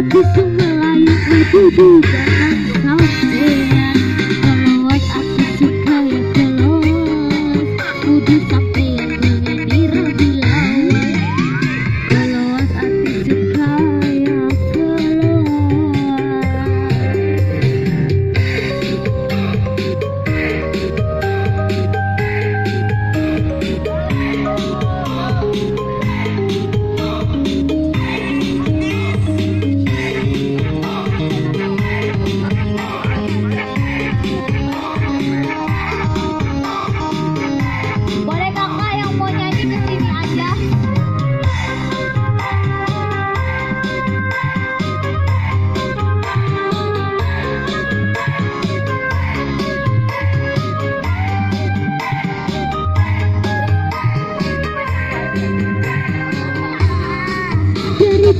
Aku semua layang aku di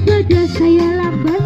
Daripada saya lambat